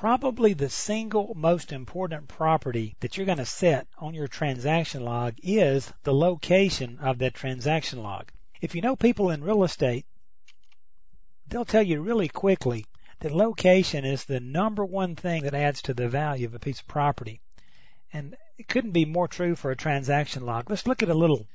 probably the single most important property that you're going to set on your transaction log is the location of that transaction log. If you know people in real estate, they'll tell you really quickly that location is the number one thing that adds to the value of a piece of property. And it couldn't be more true for a transaction log. Let's look at a little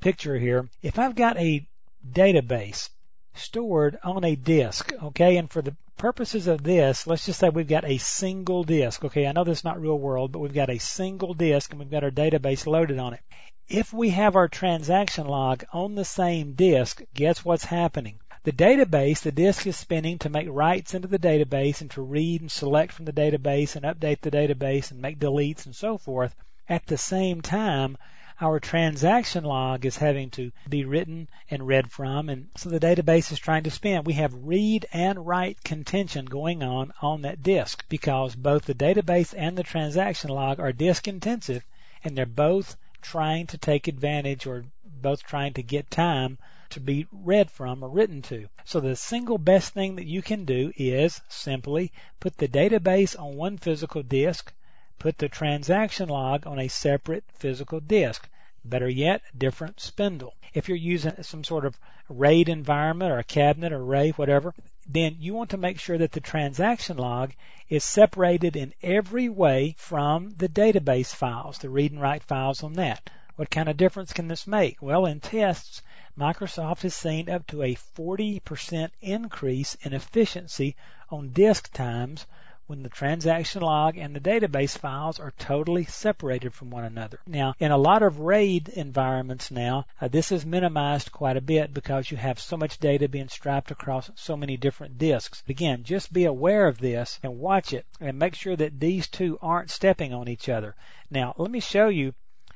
picture here. If I've got a database stored on a disk, okay, and for the purposes of this, let's just say we've got a single disk, okay, I know this is not real world, but we've got a single disk and we've got our database loaded on it. If we have our transaction log on the same disk, guess what's happening? The database, the disk is spinning to make writes into the database and to read and select from the database and update the database and make deletes and so forth. At the same time, our transaction log is having to be written and read from, and so the database is trying to spin. We have read and write contention going on on that disk because both the database and the transaction log are disk intensive, and they're both trying to take advantage or both trying to get time to be read from or written to. So the single best thing that you can do is simply put the database on one physical disk, put the transaction log on a separate physical disk. Better yet, different spindle. If you're using some sort of RAID environment or a cabinet or array, whatever, then you want to make sure that the transaction log is separated in every way from the database files, the read and write files on that. What kind of difference can this make? Well, in tests, Microsoft has seen up to a 40% increase in efficiency on disk times when the transaction log and the database files are totally separated from one another. Now, in a lot of RAID environments now, uh, this is minimized quite a bit because you have so much data being strapped across so many different disks. Again, just be aware of this and watch it and make sure that these two aren't stepping on each other. Now, let me show you.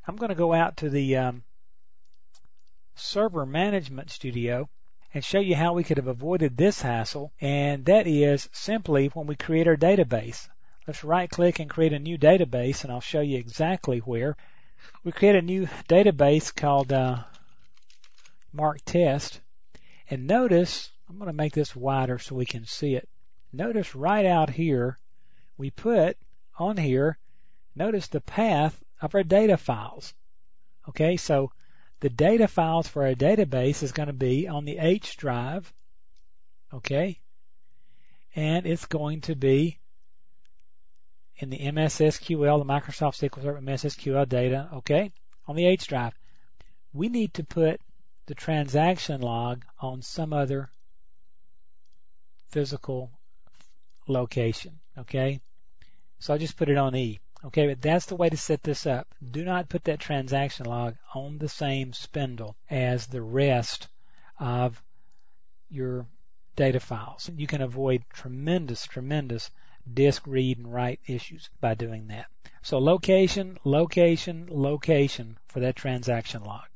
I'm going to go out to the um, server management studio and show you how we could have avoided this hassle, and that is simply when we create our database. Let's right click and create a new database, and I'll show you exactly where. We create a new database called uh, Mark Test, and notice, I'm going to make this wider so we can see it. Notice right out here, we put on here, notice the path of our data files. Okay, so the data files for our database is going to be on the H drive, okay? And it's going to be in the MSSQL, the Microsoft SQL Server MSSQL data, okay, on the H drive. We need to put the transaction log on some other physical location, okay? So I'll just put it on E. Okay, but that's the way to set this up. Do not put that transaction log on the same spindle as the rest of your data files. You can avoid tremendous, tremendous disk read and write issues by doing that. So location, location, location for that transaction log.